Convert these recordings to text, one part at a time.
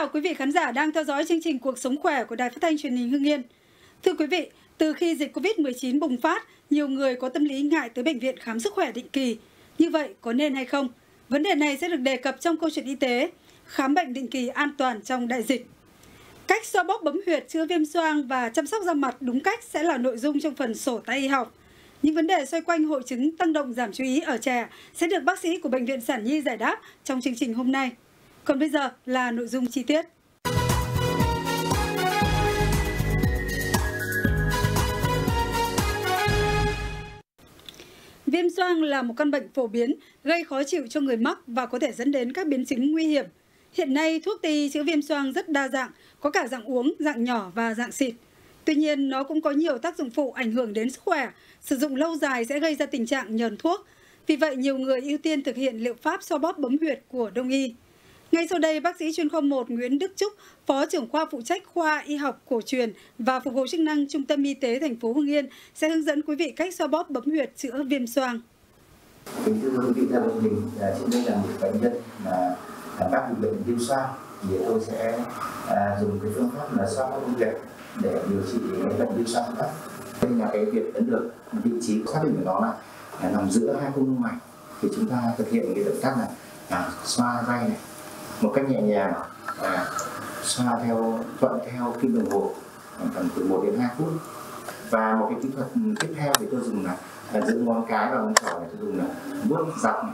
chào quý vị khán giả đang theo dõi chương trình Cuộc sống khỏe của Đài Phát thanh Truyền hình Hưng Yên. Thưa quý vị, từ khi dịch Covid-19 bùng phát, nhiều người có tâm lý ngại tới bệnh viện khám sức khỏe định kỳ. Như vậy có nên hay không? Vấn đề này sẽ được đề cập trong câu chuyện y tế, khám bệnh định kỳ an toàn trong đại dịch. Cách xoa bóp bấm huyệt chữa viêm xoang và chăm sóc da mặt đúng cách sẽ là nội dung trong phần sổ tay y học. Những vấn đề xoay quanh hội chứng tăng động giảm chú ý ở trẻ sẽ được bác sĩ của Bệnh viện Sản Nhi giải đáp trong chương trình hôm nay. Còn bây giờ là nội dung chi tiết. Viêm xoang là một căn bệnh phổ biến, gây khó chịu cho người mắc và có thể dẫn đến các biến chứng nguy hiểm. Hiện nay, thuốc tây chữa viêm xoang rất đa dạng, có cả dạng uống, dạng nhỏ và dạng xịt. Tuy nhiên, nó cũng có nhiều tác dụng phụ ảnh hưởng đến sức khỏe. Sử dụng lâu dài sẽ gây ra tình trạng nhờn thuốc. Vì vậy, nhiều người ưu tiên thực hiện liệu pháp xoa bóp bấm huyệt của Đông y. Ngay sau đây, bác sĩ chuyên khoa 1 Nguyễn Đức Trúc, Phó trưởng khoa phụ trách khoa y học cổ truyền và phục hồi chức năng Trung tâm Y tế thành phố Hưng Yên sẽ hướng dẫn quý vị cách xoa bóp bấm huyệt chữa viêm xoang. Thưa quý vị theo mình, à, trên đây là một bệnh nhân mà mắc bị bệnh viêm xoang thì tôi sẽ à, dùng cái phương pháp là xoa bóp huyệt để điều trị cái bệnh viêm xoang đó. Đây là cái việc ấn được vị trí xác định của nó là, là nằm giữa hai cung lông mạch thì chúng ta thực hiện cái động tác là à, xoa vai này một cách nhẹ nhàng và xoa theo thuận theo kim đồng hồ khoảng tầm từ 1 đến 2 phút. Và một cái kỹ thuật tiếp theo thì tôi dùng là, là giữ ngón cái và ngón trỏ này tôi dùng là bước dọc này,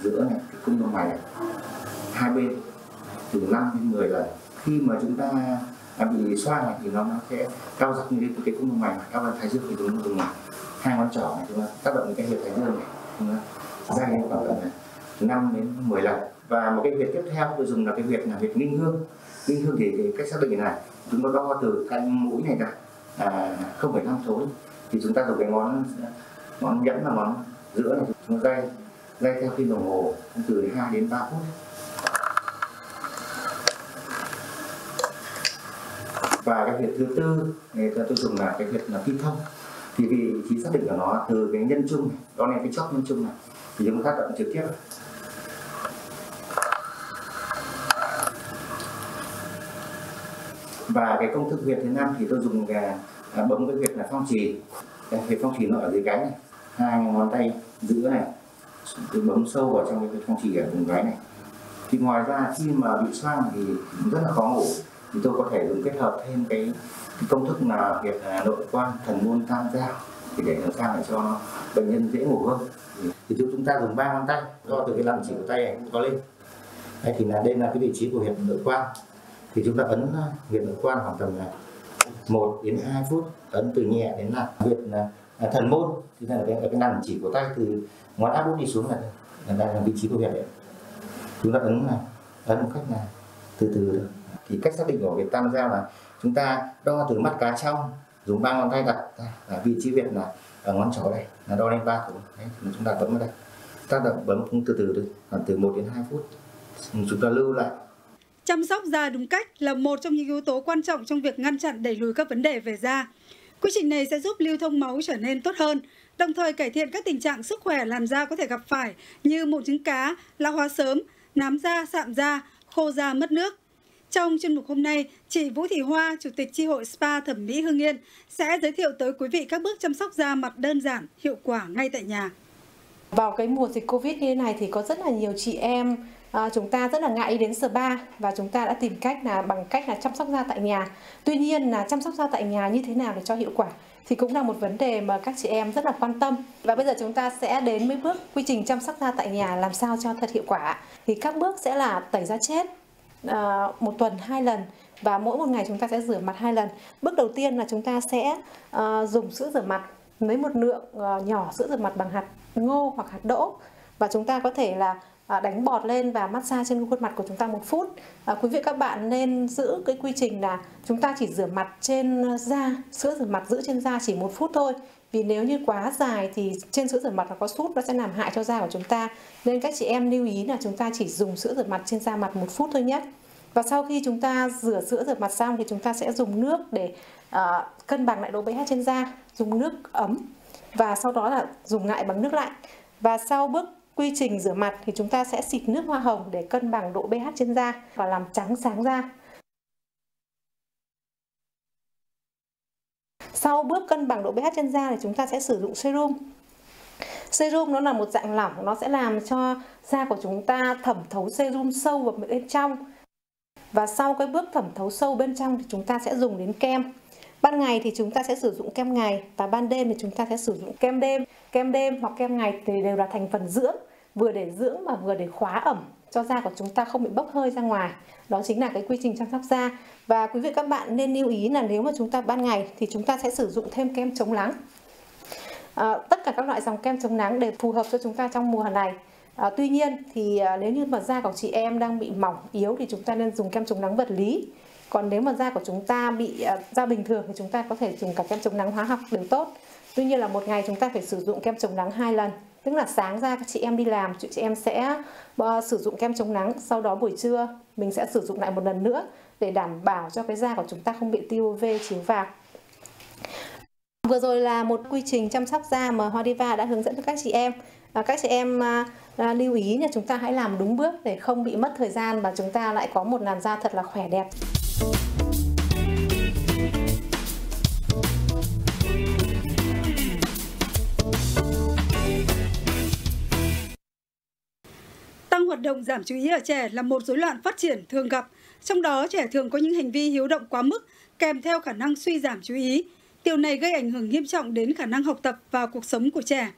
giữa này cái cung lông mày này. Hai bên từ 5 đến 10 lần. Khi mà chúng ta à, bị xoa này thì nó sẽ cao dọc như thế cái cung lông mày cao hơn thái dương thì chúng ta dùng là hai ngón trỏ này chúng ta tác động cái huyệt thái dương này chúng ta ra dây khoảng tầm 5 đến 10 lần và một cái huyệt tiếp theo tôi dùng là cái huyệt là huyệt ninh hương. Ninh hương thì, thì cách xác định này chúng ta đo từ cạnh mũi này cả à, 0,5 số thì chúng ta dùng cái ngón ngón nhẫn là ngón giữa này chúng ta dây dây theo kim đồng hồ từ 2 đến 3 phút. Và cái huyệt thứ tư này tôi dùng là cái huyệt là kim thông thì vị trí xác định của nó từ cái nhân trung này đó là cái chóp nhân trung này thì chúng ta tác động trực tiếp. Và cái công thức huyệt thứ năm thì tôi dùng gà bấm cái huyệt là phong trì. Cái huyệt phong trì nó ở dưới gáy này. Hai ngón tay giữa này. Tôi bấm sâu vào trong cái phong trì ở vùng gáy này. Thì ngoài ra khi mà bị xoang thì rất là khó ngủ. Thì tôi có thể dùng kết hợp thêm cái, cái công thức là huyệt nội quan thần môn tam giao thì để làm sao để cho bệnh nhân dễ ngủ hơn. Thì chúng ta dùng ba ngón tay. Do từ cái lòng chỉ của tay này có lên. Đây thì là đây là cái vị trí của huyệt nội quan thì chúng ta ấn à, huyệt nội quan khoảng tầm là 1 đến 2 phút ấn từ nhẹ đến nặng. Huyệt là, à, thần môn thì là cái, cái nằm chỉ của tay từ ngón áp út đi xuống là là đây là vị trí của huyệt đấy. Chúng ta ấn là ấn một cách là từ từ thì cách xác định của huyệt tam giao là chúng ta đo từ mắt cá trong dùng ba ngón tay đặt là vị trí huyệt là ở ngón trỏ đây là đo lên ba thủ đấy chúng ta bấm vào đây. Ta đập bấm cũng từ từ thôi khoảng từ 1 đến 2 phút. Chúng ta lưu lại. Chăm sóc da đúng cách là một trong những yếu tố quan trọng trong việc ngăn chặn đẩy lùi các vấn đề về da. Quy trình này sẽ giúp lưu thông máu trở nên tốt hơn, đồng thời cải thiện các tình trạng sức khỏe làn da có thể gặp phải như mụn trứng cá, lão hóa sớm, nám da, sạm da, khô da mất nước. Trong chuyên mục hôm nay, chị Vũ Thị Hoa, Chủ tịch Chi hội Spa Thẩm mỹ Hưng Yên sẽ giới thiệu tới quý vị các bước chăm sóc da mặt đơn giản, hiệu quả ngay tại nhà. Vào cái mùa dịch Covid như thế này thì có rất là nhiều chị em à, chúng ta rất là ngại đi đến spa và chúng ta đã tìm cách là bằng cách là chăm sóc da tại nhà. Tuy nhiên là chăm sóc da tại nhà như thế nào để cho hiệu quả thì cũng là một vấn đề mà các chị em rất là quan tâm. Và bây giờ chúng ta sẽ đến với bước quy trình chăm sóc da tại nhà làm sao cho thật hiệu quả. Thì các bước sẽ là tẩy da chết à, một tuần hai lần và mỗi một ngày chúng ta sẽ rửa mặt hai lần. Bước đầu tiên là chúng ta sẽ uh, dùng sữa rửa mặt lấy một lượng uh, nhỏ sữa rửa mặt bằng hạt ngô hoặc hạt đỗ và chúng ta có thể là À, đánh bọt lên và massage trên khuôn mặt của chúng ta một phút. À, quý vị các bạn nên giữ cái quy trình là chúng ta chỉ rửa mặt trên à, da, sữa rửa mặt giữ trên da chỉ một phút thôi. Vì nếu như quá dài thì trên sữa rửa mặt nó có sút nó sẽ làm hại cho da của chúng ta. Nên các chị em lưu ý là chúng ta chỉ dùng sữa rửa mặt trên da mặt một phút thôi nhé. Và sau khi chúng ta rửa sữa rửa mặt xong thì chúng ta sẽ dùng nước để uh, cân bằng lại độ pH trên da, dùng nước ấm và sau đó là dùng lại bằng nước lạnh. Và sau bước quy trình rửa mặt thì chúng ta sẽ xịt nước hoa hồng để cân bằng độ pH trên da và làm trắng sáng da. Sau bước cân bằng độ pH trên da thì chúng ta sẽ sử dụng serum. Serum nó là một dạng lỏng, nó sẽ làm cho da của chúng ta thẩm thấu serum sâu vào bên trong. Và sau cái bước thẩm thấu sâu bên trong thì chúng ta sẽ dùng đến kem. Ban ngày thì chúng ta sẽ sử dụng kem ngày và ban đêm thì chúng ta sẽ sử dụng kem đêm. Kem đêm hoặc kem ngày thì đều là thành phần dưỡng, vừa để dưỡng mà vừa để khóa ẩm cho da của chúng ta không bị bốc hơi ra ngoài. Đó chính là cái quy trình chăm sóc da. Và quý vị các bạn nên lưu ý là nếu mà chúng ta ban ngày thì chúng ta sẽ sử dụng thêm kem chống nắng. À, tất cả các loại dòng kem chống nắng đều phù hợp cho chúng ta trong mùa này. À, tuy nhiên thì à, nếu như mà da của chị em đang bị mỏng yếu thì chúng ta nên dùng kem chống nắng vật lý còn nếu mà da của chúng ta bị à, da bình thường thì chúng ta có thể dùng cả kem chống nắng hóa học đều tốt tuy nhiên là một ngày chúng ta phải sử dụng kem chống nắng hai lần tức là sáng ra các chị em đi làm chị em sẽ sử dụng kem chống nắng sau đó buổi trưa mình sẽ sử dụng lại một lần nữa để đảm bảo cho cái da của chúng ta không bị tiêu UV chiếu vào Vừa rồi là một quy trình chăm sóc da mà Hoa Diva đã hướng dẫn cho các chị em. À, các chị em à, à, lưu ý là chúng ta hãy làm đúng bước để không bị mất thời gian và chúng ta lại có một làn da thật là khỏe đẹp. Động giảm chú ý ở trẻ là một rối loạn phát triển thường gặp, trong đó trẻ thường có những hành vi hiếu động quá mức kèm theo khả năng suy giảm chú ý. Điều này gây ảnh hưởng nghiêm trọng đến khả năng học tập và cuộc sống của trẻ.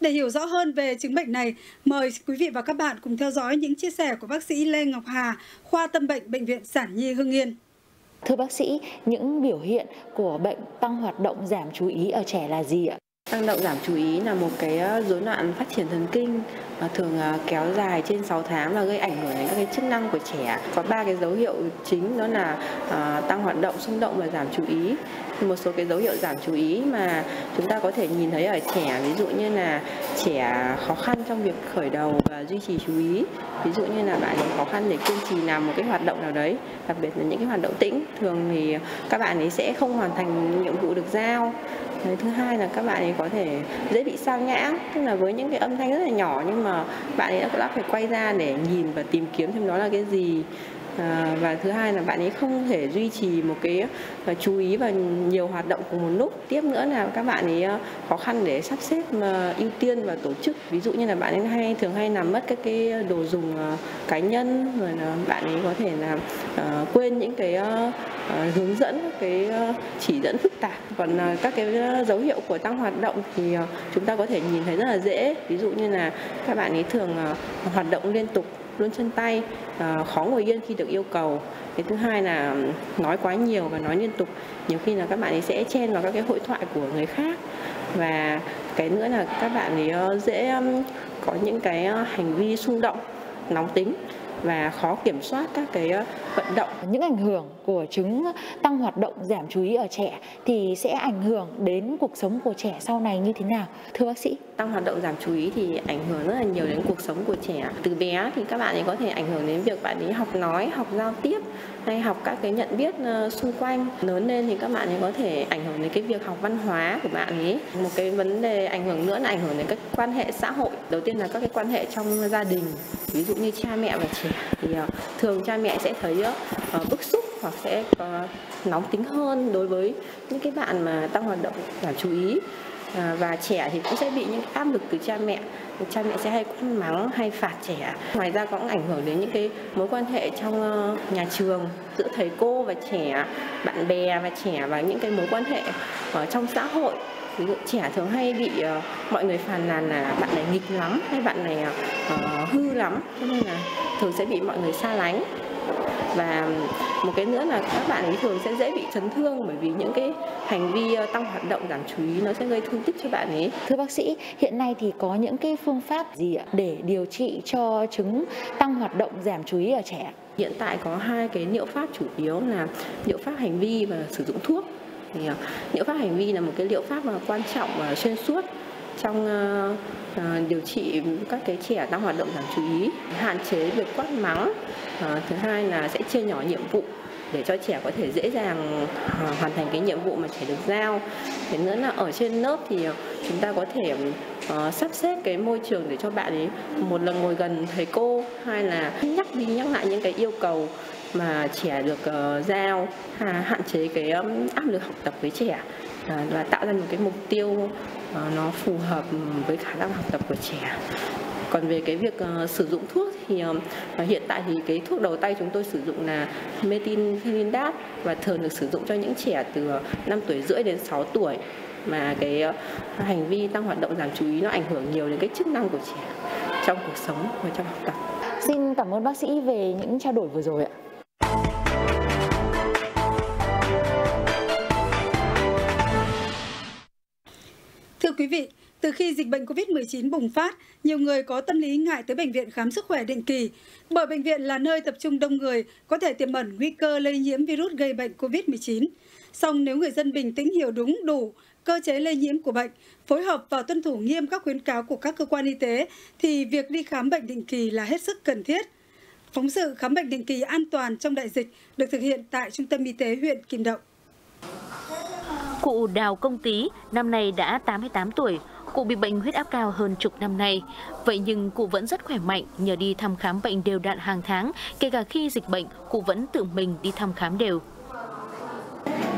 Để hiểu rõ hơn về chứng bệnh này, mời quý vị và các bạn cùng theo dõi những chia sẻ của bác sĩ Lê Ngọc Hà, khoa tâm bệnh Bệnh viện Sản Nhi Hưng Yên. Thưa bác sĩ, những biểu hiện của bệnh tăng hoạt động giảm chú ý ở trẻ là gì ạ? Tăng động giảm chú ý là một cái ờ, rối loạn phát triển thần kinh mà thường ờ, kéo dài trên 6 tháng và gây ảnh hưởng đến các cái chức năng của trẻ. Có ba cái dấu hiệu chính đó là ờ, tăng hoạt động, xung động và giảm chú ý. Một số cái dấu hiệu giảm chú ý mà chúng ta có thể nhìn thấy ở trẻ ví dụ như là trẻ khó khăn trong việc khởi đầu và duy trì chú ý. Ví dụ như là bạn ấy khó khăn để kiên trì làm một cái hoạt động nào đấy, đặc biệt là những cái hoạt động tĩnh. Thường thì các bạn ấy sẽ không hoàn thành nhiệm vụ được giao Đấy, thứ hai là các bạn ấy có thể dễ bị sao nhãng. Tức là với những cái âm thanh rất là nhỏ nhưng mà bạn ấy đã phải quay ra để nhìn và tìm kiếm xem đó là cái gì. À, và thứ hai là bạn ấy không thể duy trì một cái uh, chú ý và nhiều hoạt động cùng một lúc. Tiếp nữa là các bạn ấy uh, khó khăn để sắp xếp uh, ưu tiên và tổ chức. Ví dụ như là bạn ấy hay thường hay làm mất các cái đồ dùng uh, cá nhân rồi là bạn ấy có thể là uh, quên những cái uh, uh, hướng dẫn cái uh, chỉ dẫn phức tạp. Còn uh, các cái dấu hiệu của tăng hoạt động thì uh, chúng ta có thể nhìn thấy rất là dễ. Ví dụ như là các bạn ấy thường uh, hoạt động liên tục luôn chân tay à, khó ngồi yên khi được yêu cầu cái thứ hai là nói quá nhiều và nói liên tục nhiều khi là các bạn ấy sẽ chen vào các cái hội thoại của người khác và cái nữa là các bạn ấy ờ, dễ có những cái ờ, hành vi xung động nóng tính và khó kiểm soát các cái vận động. Những ảnh hưởng của chứng tăng hoạt động giảm chú ý ở trẻ thì sẽ ảnh hưởng đến cuộc sống của trẻ sau này như thế nào? Thưa bác sĩ. Tăng hoạt động giảm chú ý thì ảnh hưởng rất là nhiều đến cuộc sống của trẻ. Từ bé thì các bạn ấy có thể ảnh hưởng đến việc bạn ấy học nói, học giao tiếp hay học các cái nhận biết ờ, xung quanh. Lớn lên thì các bạn ấy có thể ảnh hưởng đến cái việc học văn hóa của bạn ấy. Một cái vấn đề ảnh hưởng nữa là ảnh hưởng đến các quan hệ xã hội. Đầu tiên là các cái quan hệ trong gia đình, ví dụ như cha mẹ và trẻ thì ờ, thường cha mẹ sẽ thấy ờ, bức xúc hoặc sẽ có nóng tính hơn đối với những cái bạn mà tăng hoạt động giảm chú ý Ờ, và trẻ thì cũng sẽ bị những áp lực từ cha mẹ. Cha mẹ sẽ hay quát mắng hay phạt trẻ. Ngoài ra cũng ảnh hưởng đến những cái mối quan hệ trong ờ, nhà trường giữa thầy cô và trẻ bạn bè và trẻ và những cái mối quan hệ ở trong xã hội. Ví dụ trẻ thường hay bị uh, mọi người phàn nàn là bạn này nghịch lắm hay bạn này uh, hư lắm. Cho nên là thường sẽ bị mọi người xa lánh và một cái nữa là các bạn ấy thường sẽ dễ bị chấn thương bởi vì những cái hành vi ờ, tăng hoạt động giảm chú ý nó sẽ gây thương tích cho bạn ấy. Thưa bác sĩ, hiện nay thì có những cái phương pháp gì để điều trị cho chứng tăng hoạt động giảm chú ý ở trẻ? Hiện tại có hai cái liệu pháp chủ yếu là liệu pháp hành vi và sử dụng thuốc. Thì liệu pháp hành vi là một cái liệu pháp mà quan trọng và xuyên suốt trong uh, điều trị các cái trẻ đang hoạt động giảm chú ý hạn chế việc quát mắng. Uh, thứ hai là sẽ chia nhỏ nhiệm vụ để cho trẻ có thể dễ dàng hoàn thành cái nhiệm vụ mà trẻ được giao. Thế nữa là ở trên lớp thì chúng ta có thể uh, sắp xếp cái môi trường để cho bạn ấy một lần ngồi gần thầy cô hay là nhắc đi nhắc lại những cái yêu cầu mà trẻ được uh, giao à, hạn chế cái um, áp lực học tập với trẻ. Ờ, và tạo ra một cái mục tiêu ờ, nó phù hợp với khả năng học tập của trẻ còn về cái việc uh, sử dụng thuốc thì uh, hiện tại thì cái thuốc đầu tay chúng tôi sử dụng là methylphenidate và thường được sử dụng cho những trẻ từ 5 tuổi rưỡi đến 6 tuổi mà cái uh, hành vi tăng hoạt động giảm chú ý nó ảnh hưởng nhiều đến cái chức năng của trẻ trong cuộc sống và trong học tập. Xin cảm ơn bác sĩ về những trao đổi vừa rồi ạ. Thưa quý vị, từ khi dịch bệnh COVID-19 bùng phát, nhiều người có tâm lý ngại tới bệnh viện khám sức khỏe định kỳ, bởi bệnh viện là nơi tập trung đông người, có thể tiềm ẩn nguy cơ lây nhiễm virus gây bệnh COVID-19. Song nếu người dân bình tĩnh hiểu đúng đủ cơ chế lây nhiễm của bệnh, phối hợp và tuân thủ nghiêm các khuyến cáo của các cơ quan y tế, thì việc đi khám bệnh định kỳ là hết sức cần thiết. Phóng sự khám bệnh định kỳ an toàn trong đại dịch được thực hiện tại Trung tâm Y tế huyện Kim Động. Cụ Đào Công Tý năm nay đã 88 tuổi, cụ bị bệnh huyết áp cao hơn chục năm nay. Vậy nhưng cụ vẫn rất khỏe mạnh nhờ đi thăm khám bệnh đều đặn hàng tháng, kể cả khi dịch bệnh, cụ vẫn tự mình đi thăm khám đều.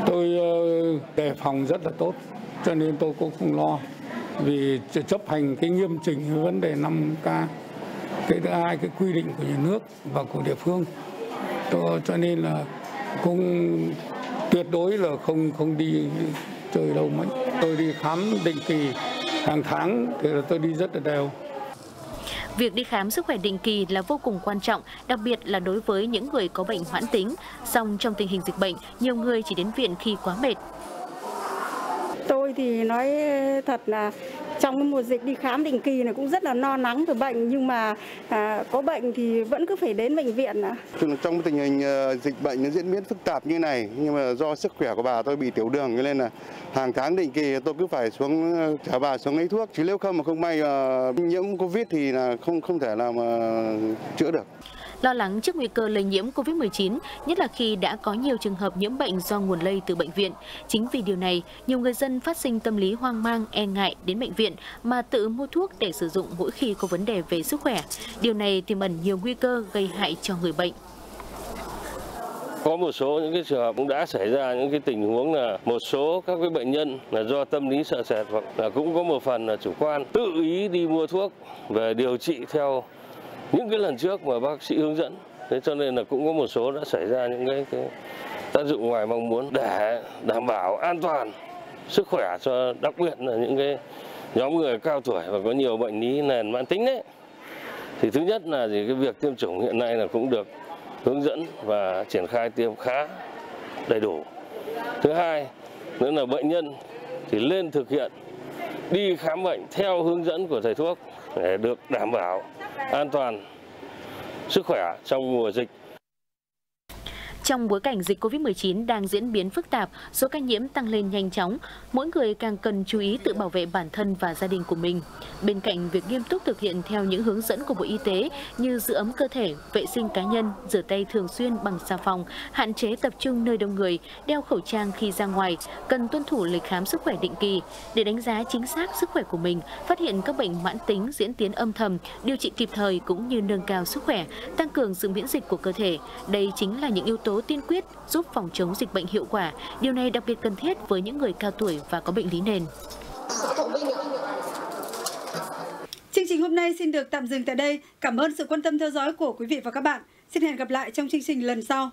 Tôi ờ, đề phòng rất là tốt, cho nên tôi cũng không lo vì chấp hành cái nghiêm chỉnh vấn đề 5K. Cái thứ hai cái quy định của nhà nước và của địa phương. Tôi, cho nên là cũng tuyệt đối là không không đi chơi đâu mấy. Tôi đi khám định kỳ hàng tháng thì là tôi đi rất là đều. Việc đi khám sức khỏe định kỳ là vô cùng quan trọng, đặc biệt là đối với những người có bệnh hoãn tính. Song trong tình hình dịch bệnh, nhiều người chỉ đến viện khi quá mệt. Tôi thì nói thật là trong mùa dịch đi khám định kỳ này cũng rất là lo lắng về bệnh nhưng mà à, có bệnh thì vẫn cứ phải đến bệnh viện à. Trong tình hình ờ, dịch bệnh nó diễn biến phức tạp như này nhưng mà do sức khỏe của bà tôi bị tiểu đường nên là hàng tháng định kỳ tôi cứ phải xuống trả bà xuống lấy thuốc chứ nếu không mà không may uh, nhiễm covid thì là không không thể làm mà chữa được. Lo lắng trước nguy cơ lây nhiễm COVID-19, nhất là khi đã có nhiều trường hợp nhiễm bệnh do nguồn lây từ bệnh viện. Chính vì điều này, nhiều người dân phát sinh tâm lý hoang mang, e ngại đến bệnh viện mà tự mua thuốc để sử dụng mỗi khi có vấn đề về sức khỏe. Điều này tiềm ẩn nhiều nguy cơ gây hại cho người bệnh. Có một số những cái trường hợp cũng đã xảy ra những cái tình huống là một số các cái bệnh nhân là do tâm lý sợ sệt hoặc là cũng có một phần là chủ quan tự ý đi mua thuốc về điều trị theo những cái lần trước mà bác sĩ hướng dẫn thế cho nên là cũng có một số đã xảy ra những cái, cái tác dụng ngoài mong muốn để đảm bảo an toàn sức khỏe cho đặc biệt là những cái nhóm người cao tuổi và có nhiều bệnh lý nền mãn tính đấy. Thì thứ nhất là gì? Cái việc tiêm chủng hiện nay là cũng được hướng dẫn và triển khai tiêm khá đầy đủ. Thứ hai nữa là bệnh nhân thì lên thực hiện đi khám bệnh theo hướng dẫn của thầy thuốc để được đảm bảo an toàn sức khỏe trong mùa dịch. Trong bối cảnh dịch COVID-19 đang diễn biến phức tạp, số ca nhiễm tăng lên nhanh chóng, mỗi người càng cần chú ý tự bảo vệ bản thân và gia đình của mình. Bên cạnh việc nghiêm túc thực hiện theo những hướng dẫn của Bộ Y tế như giữ ấm cơ thể, vệ sinh cá nhân, rửa tay thường xuyên bằng xà phòng, hạn chế tập trung nơi đông người, đeo khẩu trang khi ra ngoài, cần tuân thủ lịch khám sức khỏe định kỳ để đánh giá chính xác sức khỏe của mình, phát hiện các bệnh mãn tính diễn tiến âm thầm, điều trị kịp thời cũng như nâng cao sức khỏe, tăng cường sự miễn dịch của cơ thể. Đây chính là những yếu tố tiên quyết giúp phòng chống dịch bệnh hiệu quả. Điều này đặc biệt cần thiết với những người cao tuổi và có bệnh lý nền. Chương trình hôm nay xin được tạm dừng tại đây. Cảm ơn sự quan tâm theo dõi của quý vị và các bạn. Xin hẹn gặp lại trong chương trình lần sau.